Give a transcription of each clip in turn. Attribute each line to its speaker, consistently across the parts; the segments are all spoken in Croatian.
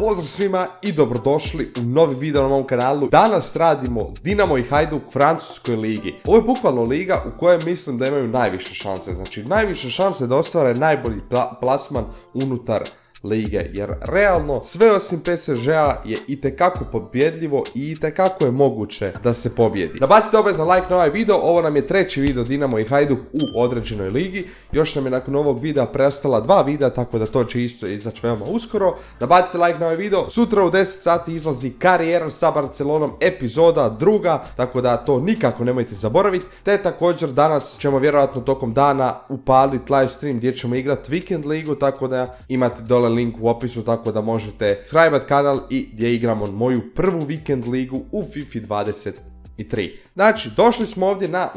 Speaker 1: Pozdrav svima i dobrodošli u novi video na mom kanalu. Danas radimo Dinamo i Hajduk u Francuskoj ligi. Ovo je bukvalno liga u kojoj mislim da imaju najviše šanse. Znači najviše šanse da ostvare najbolji plasman unutar lige, jer realno sve osim PSG-a je itekako pobjedljivo i itekako je moguće da se pobjedi. Nabacite obavezno like na ovaj video, ovo nam je treći video Dinamo i Hajduk u određenoj ligi, još nam je nakon ovog videa preostala dva videa, tako da to će isto izaći veoma uskoro. Nabacite like na ovaj video, sutra u 10 sati izlazi karijera sa Barcelonom, epizoda druga, tako da to nikako nemojte zaboraviti, te također danas ćemo vjerojatno tokom dana upaliti live stream gdje ćemo igrati Weekend ligu, tako da imate dole link u opisu tako da možete subscribe kanal i gdje igramo moju prvu vikend ligu u FIFA 23. Znači, došli smo ovdje na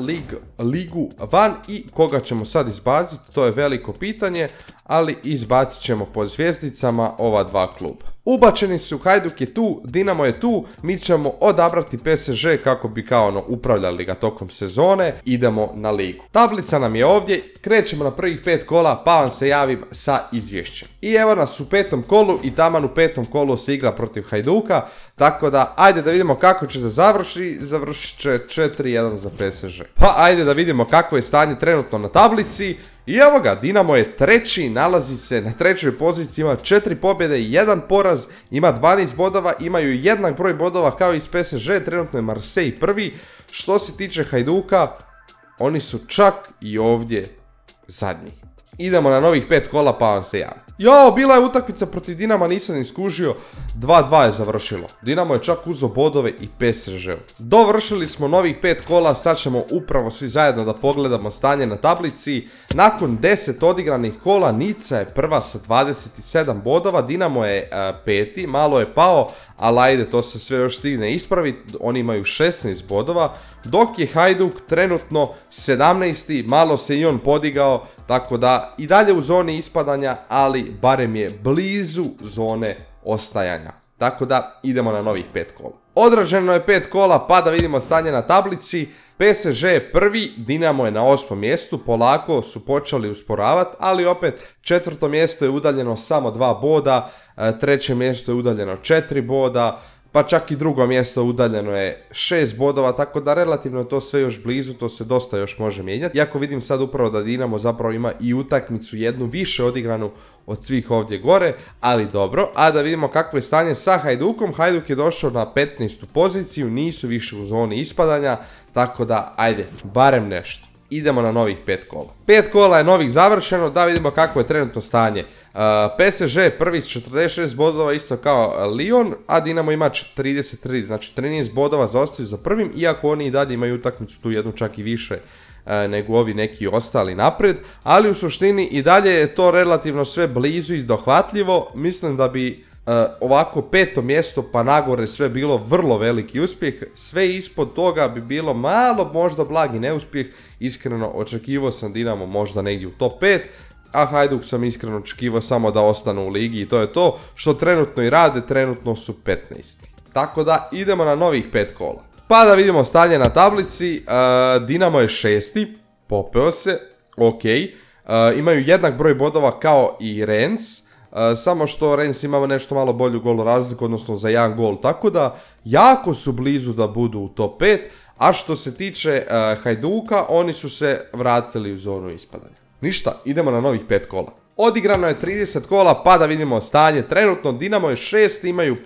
Speaker 1: ligu van i koga ćemo sad izbaciti, to je veliko pitanje, ali izbacit ćemo po zvijezdicama ova dva kluba. Ubačeni su, Hajduk je tu, Dinamo je tu, mi ćemo odabrati PSG kako bi kao ono upravljali ga tokom sezone, idemo na ligu. Tablica nam je ovdje, krećemo na prvih pet kola pa vam se javim sa izvješćem. I evo nas u petom kolu i taman u petom kolu se igra protiv Hajduka, tako da ajde da vidimo kako će se završi, završit će 4-1 za PSG. Pa ajde da vidimo kako je stanje trenutno na tablici, i evo ga, Dinamo je treći, nalazi se na trećoj poziciji, ima četiri pobjede i jedan poraz, ima 12 bodova, imaju jednak broj bodova kao i iz PSG, trenutno je Marseille prvi. Što se tiče Hajduka, oni su čak i ovdje zadnji. Idemo na novih pet kola pa vam se javim. Jo, bila je utakmica protiv Dinama, nisam iskužio. 2-2 je završilo. Dinamo je čak uzo bodove i PSG. Dovršili smo novih pet kola, sad ćemo upravo svi zajedno da pogledamo stanje na tablici. Nakon 10 odigranih kola, Nica je prva sa 27 bodova, Dinamo je e, peti, malo je pao, ali ajde, to se sve još stigne ispraviti, oni imaju 16 bodova, dok je Hajduk trenutno 17. malo se i on podigao, tako da i dalje u zoni ispadanja, ali barem je blizu zone ostajanja. Tako da idemo na novih pet kola. Odrađeno je pet kola, pa da vidimo stanje na tablici. PSG je prvi, Dinamo je na osmom mjestu, polako su počeli usporavati, ali opet četvrto mjesto je udaljeno samo dva boda, e, treće mjesto je udaljeno četiri boda, pa čak i drugo mjesto udaljeno je 6 bodova, tako da relativno je to sve još blizu, to se dosta još može mijenjati. Iako vidim sad upravo da Dinamo zapravo ima i utakmicu jednu više odigranu od svih ovdje gore, ali dobro. A da vidimo kakvo je stanje sa Hajdukom. Hajduk je došao na 15. poziciju, nisu više u zoni ispadanja, tako da ajde, barem nešto idemo na novih pet kola. Pet kola je novih završeno, da vidimo kako je trenutno stanje. Uh, PSG prvi s 46 bodova isto kao Lyon, a Dinamo ima 33, znači 13 bodova zaostaju za prvim, iako oni i dalje imaju utakmicu tu jednu čak i više uh, nego ovi neki ostali napred, ali u suštini i dalje je to relativno sve blizu i dohvatljivo, mislim da bi Uh, ovako peto mjesto pa nagore sve bilo vrlo veliki uspjeh, sve ispod toga bi bilo malo možda blagi neuspjeh, iskreno očekivao sam Dinamo možda negdje u top 5, a Hajduk sam iskreno očekivao samo da ostanu u ligi i to je to što trenutno i rade, trenutno su 15. Tako da idemo na novih pet kola. Pa da vidimo stanje na tablici, uh, Dinamo je šesti, popeo se, ok, uh, imaju jednak broj bodova kao i Rennes, samo što Rennes imamo nešto malo bolju gol razliku, odnosno za jedan gol, tako da jako su blizu da budu u top 5, a što se tiče Hajduka, oni su se vratili u zonu ispadanja. Ništa, idemo na novih 5 kola. Odigrano je 30 kola, pa da vidimo stanje. Trenutno Dinamo je 6, imaju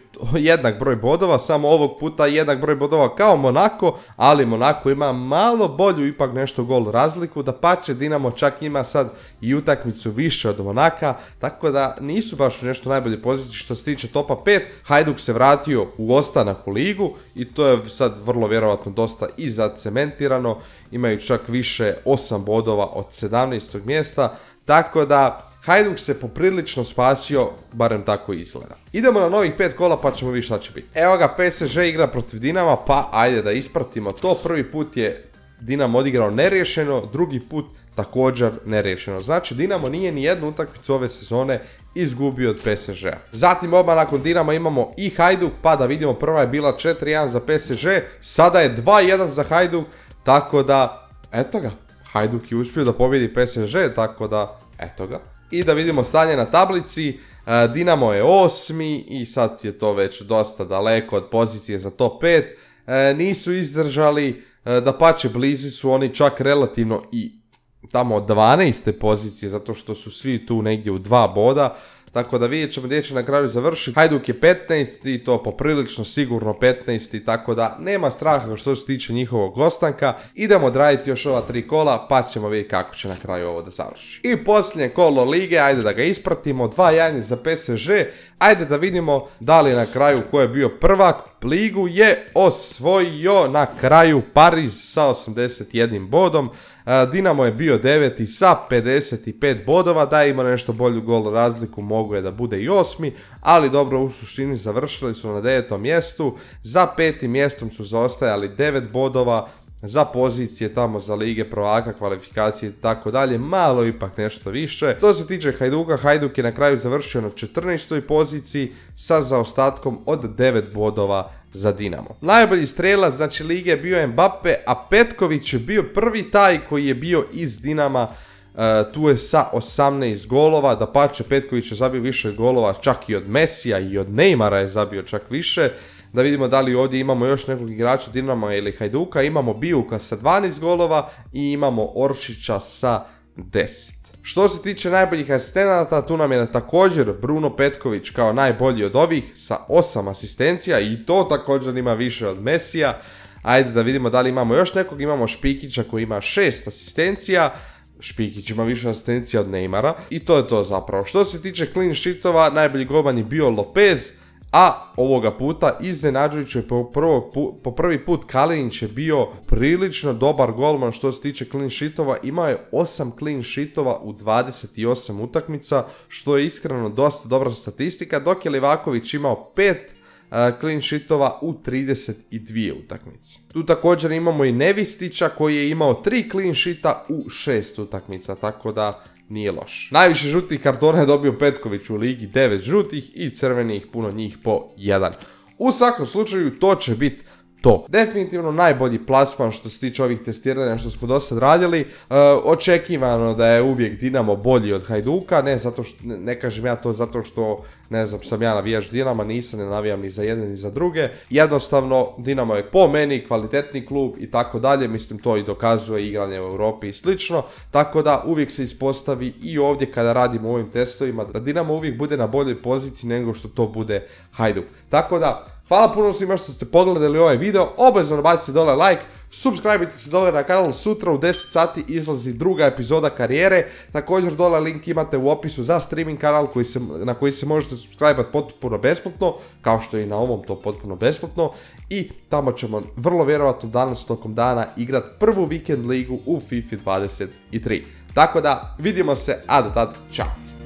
Speaker 1: jednak broj bodova, samo ovog puta jednak broj bodova kao Monako, ali Monako ima malo bolju ipak nešto gol razliku, da pače Dinamo čak ima sad i utakmicu više od Monaka, tako da nisu baš u nešto najbolje poziciji što se tiče topa 5. Hajduk se vratio u ostanak u ligu i to je sad vrlo vjerovatno dosta i zacementirano, imaju čak više 8 bodova od 17. mjesta, tako da Hajduk se poprilično spasio, barem tako izgleda. Idemo na novih pet kola pa ćemo vidjeti šta će biti. Evo ga, PSG igra protiv Dinama, pa ajde da ispratimo to. Prvi put je Dinamo odigrao neriješeno, drugi put također neriješeno. Znači Dinamo nije ni jednu utakmicu ove sezone izgubio od PSG-a. Zatim oba nakon Dinama imamo i Hajduk, pa da vidimo prva je bila 4-1 za PSG, sada je 2-1 za Hajduk, tako da, eto ga, Hajduk je uspio da pobjedi PSG, tako da, eto ga i da vidimo stanje na tablici. E, Dinamo je osmi i sad je to već dosta daleko od pozicije za top 5. E, nisu izdržali, da pače blizu su oni čak relativno i tamo 12. pozicije zato što su svi tu negdje u dva boda. Tako da vidjet ćemo gdje će na kraju završiti. Hajduk je 15 i to poprilično sigurno 15 tako da nema straha što se tiče njihovog ostanka. Idemo odraditi još ova tri kola pa ćemo vidjeti kako će na kraju ovo da završi. I posljednje kolo lige, ajde da ga ispratimo. Dva janje za PSG. Ajde da vidimo da li na kraju ko je bio prvak. Ligu je osvojio na kraju Pariz sa 81 bodom. Dinamo je bio deveti sa 55 bodova, da je imao nešto bolju gol razliku, mogu je da bude i osmi, ali dobro u suštini završili su na devetom mjestu, za petim mjestom su zaostajali 9 bodova, za pozicije tamo za lige prvaka, kvalifikacije i tako dalje, malo ipak nešto više. Što se tiče Hajduka, Hajduk je na kraju završio na 14. poziciji sa zaostatkom od 9 bodova za Dinamo. Najbolji strelac znači lige je bio Mbappe, a Petković je bio prvi taj koji je bio iz Dinama e, tu je sa 18 golova, da pače Petković je zabio više golova čak i od Mesija i od Neymara je zabio čak više. Da vidimo da li ovdje imamo još nekog igrača Dinama ili Hajduka. Imamo Bijuka sa 12 golova i imamo Oršića sa 10. Što se tiče najboljih asistenata, tu nam je također Bruno Petković kao najbolji od ovih sa 8 asistencija i to također ima više od Mesija. Ajde da vidimo da li imamo još nekog, imamo Špikića koji ima 6 asistencija. Špikić ima više asistencija od Neymara i to je to zapravo. Što se tiče clean sheetova, najbolji golman je bio Lopez a ovoga puta iznenađujuće po, po prvi put Kalinić je bio prilično dobar golman što se tiče clean sheetova. Imao je 8 clean sheetova u 28 utakmica što je iskreno dosta dobra statistika dok je Livaković imao 5 clean sheetova u 32 utakmice. Tu također imamo i Nevistića koji je imao 3 clean sheeta u 6 utakmica, tako da nije loš. Najviše žutih kartona je dobio Petković u ligi, 9 žutih i crvenih, puno njih po 1. U svakom slučaju to će biti to. Definitivno najbolji plasman što se tiče ovih testiranja što smo do sad radili. E, očekivano da je uvijek Dinamo bolji od Hajduka, ne zato što, ne, kažem ja to zato što, ne znam, sam ja navijač Dinama, nisam, ne navijam ni za jedne ni za druge. Jednostavno, Dinamo je po meni kvalitetni klub i tako dalje, mislim to i dokazuje igranje u Europi i slično, tako da uvijek se ispostavi i ovdje kada radimo ovim testovima, da Dinamo uvijek bude na boljoj poziciji nego što to bude Hajduk. Tako da, Hvala puno svima što ste pogledali ovaj video, obavezno nabacite dole like, subscribe se dole na kanal, sutra u 10 sati izlazi druga epizoda karijere, također dole link imate u opisu za streaming kanal koji se, na koji se možete subscribe potpuno besplatno, kao što je i na ovom to potpuno besplatno i tamo ćemo vrlo vjerojatno danas tokom dana igrat prvu vikend ligu u FIFA 23. Tako da vidimo se, a do tad, čao!